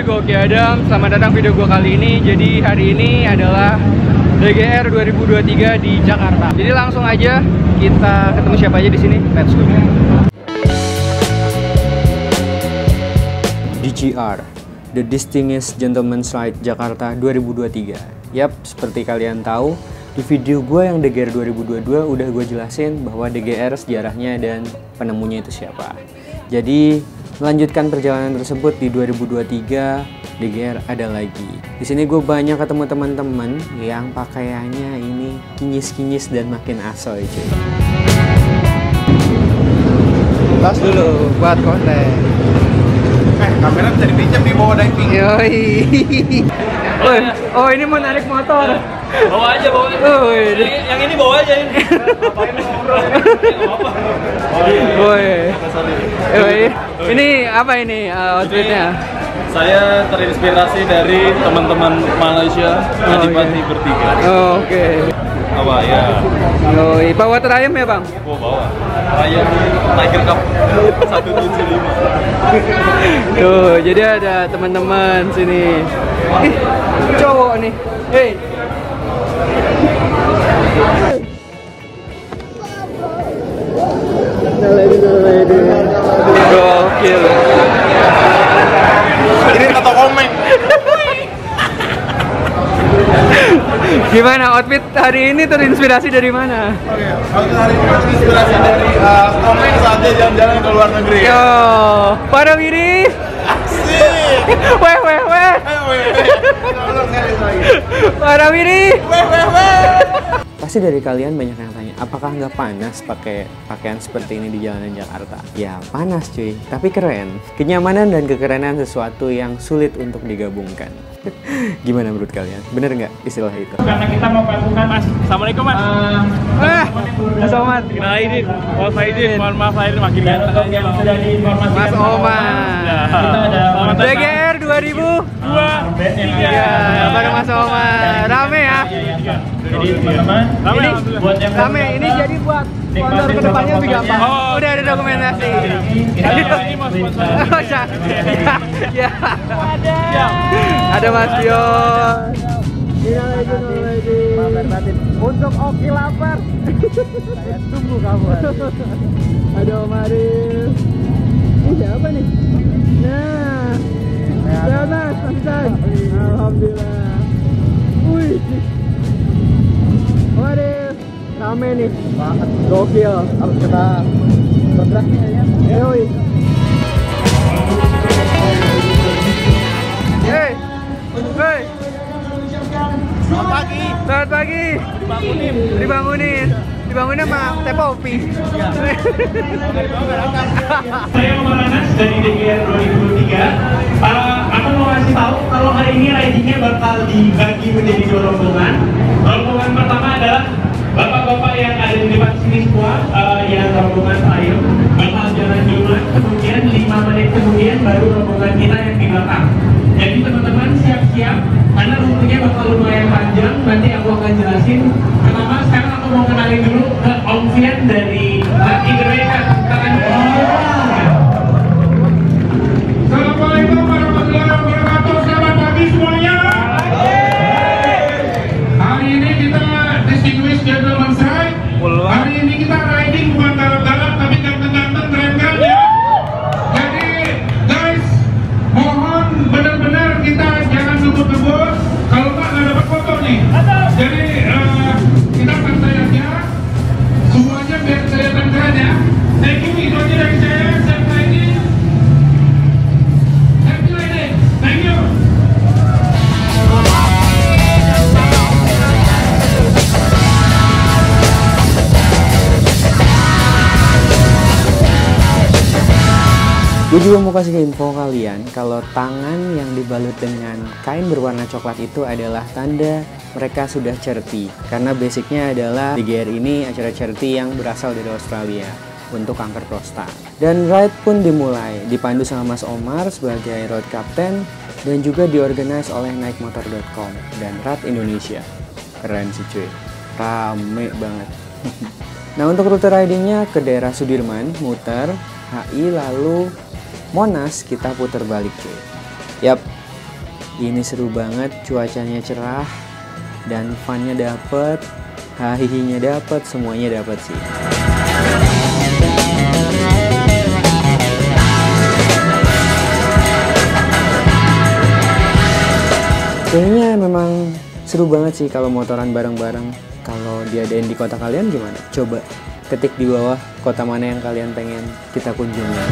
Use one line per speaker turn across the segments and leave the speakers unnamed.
gue Oki Adam. Selamat datang video gue kali ini. Jadi hari ini adalah DGR 2023 di Jakarta. Jadi langsung aja kita ketemu siapa aja di sini. Let's go. DGR The Distinguished Gentleman's Ride Jakarta 2023 Yap, seperti kalian tahu di video gue yang DGR 2022 udah gue jelasin bahwa DGR sejarahnya dan penemunya itu siapa. Jadi melanjutkan perjalanan tersebut di 2023 DGR ada lagi. Di sini gue banyak ketemu teman-teman yang pakaiannya ini kinyis-kinyis dan makin asoy cuy. Tas dulu buat konten.
Eh, kamera bisa dipinjam di bawah diving.
Yoi. Oh, oh ini mau narik motor.
Bawa aja, bawa aja.
Oh, ini.
Yang, yang ini bawa aja ini. Ngapain ngobrol? apa?
Woi. Yoi. Ini apa ini uh, outfitnya?
Saya terinspirasi dari teman-teman Malaysia Adipati bertiga.
Oh, Oke.
Apa ya?
Yoi. Bawa terayam ya bang?
Gua bawa. Raya Tiger Cup 175.
Tuh, jadi ada teman-teman sini. Ih, cowok nih. Hei. Gokil.
Ini kata komeng.
Gimana outfit hari ini terinspirasi dari mana?
Oke, aku hari ini masih inspirasi dari uh, komeng saatnya jalan-jalan ke luar negeri.
Yo, para wiri.
Asik.
Weh weh weh.
Ayo, weh, weh.
Para wiri.
Weh, weh, weh.
Pasti dari kalian banyak yang tanya, apakah nggak panas pakai pakaian seperti ini di jalanan Jakarta? Ya panas cuy, tapi keren. Kenyamanan dan kekerenan sesuatu yang sulit untuk digabungkan. Gimana menurut kalian? Bener nggak istilah itu?
karena kita mau pasukan mas assalamualaikum mas
Eh, Mas Omar.
nah ini mohon Faizin mohon maaf lahir makin ganteng yang sudah diinformasikan
Mas Omar.
kita ada selamat datang
DGR 2000.
dua tiga
Ya, bareng Mas Omar. Rame ya.
jadi teman-teman
Ini
buat yang
rame. Ini jadi buat sponsor ke depannya lebih gampang.
Oh.
Udah ada dokumentasi. Oh, ya. Ya. Ada Mas Dio. Untuk Oki lapar. Saya tunggu kamu. Ada Om Arif. Ini siapa nih? Nah. San. Alhamdulillah. Wih. Arif. Rame nih. Banget. Gokil. Harus kita bergerak ya. Yoi. Hei,
Selamat pagi.
selamat pagi. Dibangunin, dibangunin, dibangunin sama teh popi.
saya Mamanas dari DGR 2023 uh, aku mau kasih tahu kalau hari ini ridingnya bakal dibagi menjadi dua rombongan. Rombongan pertama adalah bapak-bapak yang ada di depan sini semua uh, yang rombongan saya bakal jalan duluan kemudian 5 menit kemudian baru rombongan kita yang di belakang. Jadi teman-teman siap-siap karena rutenya bakal lumayan panjang. Nanti aku akan jelasin. Pertama sekarang aku mau kenalin dulu ke Om Fian dari Art Indonesia
Gue juga mau kasih info kalian kalau tangan yang dibalut dengan kain berwarna coklat itu adalah tanda mereka sudah certi. Karena basicnya adalah DGR ini acara certi yang berasal dari Australia untuk kanker prostat. Dan ride pun dimulai, dipandu sama Mas Omar sebagai road captain dan juga diorganize oleh naikmotor.com dan Rat Indonesia. Keren sih cuy, rame banget. nah untuk rute ridingnya ke daerah Sudirman, muter, HI lalu Monas kita putar balik cuy. Yap, Ini seru banget, cuacanya cerah dan funnya dapet, hahihinya dapet, semuanya dapet sih. Kayaknya memang seru banget sih kalau motoran bareng-bareng. Kalau diadain di kota kalian gimana? Coba ketik di bawah kota mana yang kalian pengen kita kunjungi.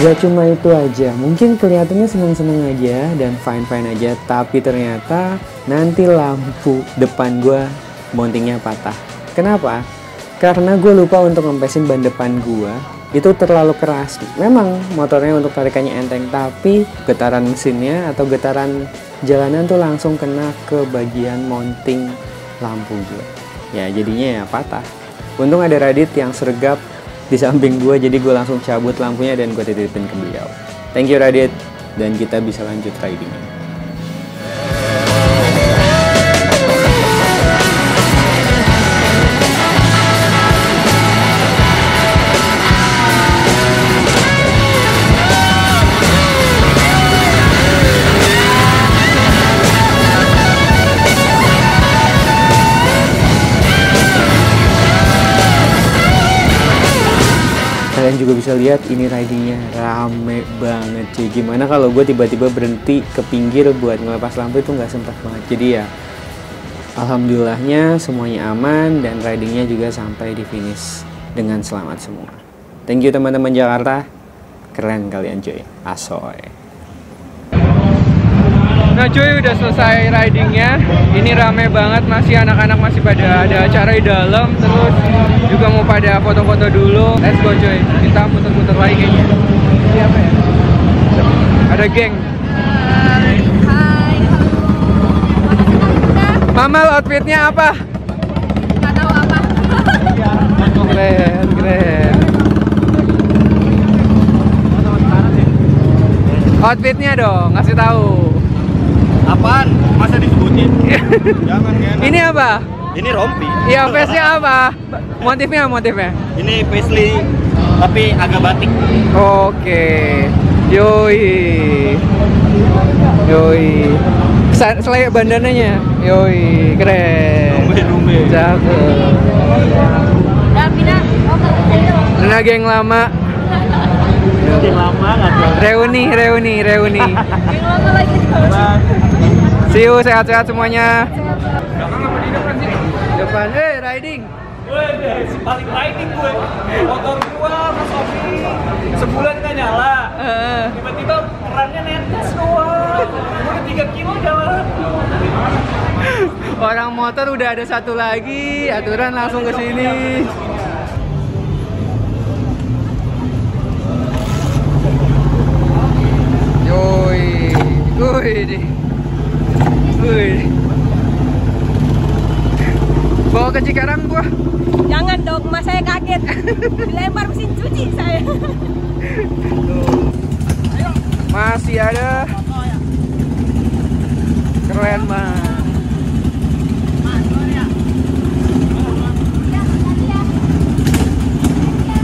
Gak cuma itu aja, mungkin kelihatannya seneng-seneng aja dan fine-fine aja, tapi ternyata nanti lampu depan gue mountingnya patah. Kenapa? Karena gue lupa untuk ngempesin ban depan gue, itu terlalu keras. Memang motornya untuk tarikannya enteng, tapi getaran mesinnya atau getaran jalanan tuh langsung kena ke bagian mounting lampu gue. Ya jadinya ya patah. Untung ada Radit yang sergap di samping gue jadi gue langsung cabut lampunya dan gue titipin ke beliau. Thank you Radit. Dan kita bisa lanjut riding kalian juga bisa lihat ini ridingnya. Rame banget cuy. Gimana kalau gue tiba-tiba berhenti ke pinggir buat ngelepas lampu itu nggak sempat banget. Jadi ya alhamdulillahnya semuanya aman dan ridingnya juga sampai di finish dengan selamat semua. Thank you teman-teman Jakarta. Keren kalian cuy. Asoy
Nah cuy udah selesai ridingnya Ini rame banget masih anak-anak masih pada ada acara di dalam Terus juga mau pada foto-foto dulu Let's go cuy Kita muter-muter lagi kayaknya Siapa ya? Ada geng
Hai,
outfitnya apa?
nggak tahu apa.
Keren, keren Outfitnya dong, ngasih tahu.
Apaan? Masa disebutin? Jangan kan?
Ini apa?
Ini rompi.
Iya, face-nya apa? Motifnya motifnya?
Ini paisley tapi agak batik.
Oke. Yoi. Yoi. Sa- Selai bandananya. Yoi, keren. Cakep.
Pindah. Oh, ke
Luna geng lama.
Tim lama nggak tuh?
Reuni, reuni, reuni.
Yang lama lagi.
See you, sehat-sehat semuanya. Belakang apa di depan sih? Depan, eh riding.
Gue si paling riding gue. Motor gua Mas Sofi sebulan nggak nyala. Tiba-tiba kerannya netes doang. Udah 3 kilo jalan.
orang motor udah ada satu lagi, aturan langsung ke sini. Yoi, wih di, Wih. Bawa ke Cikarang gua.
Jangan dong, mas saya kaget. Dilempar mesin cuci saya.
Masih ada. Keren banget.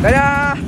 Dadah.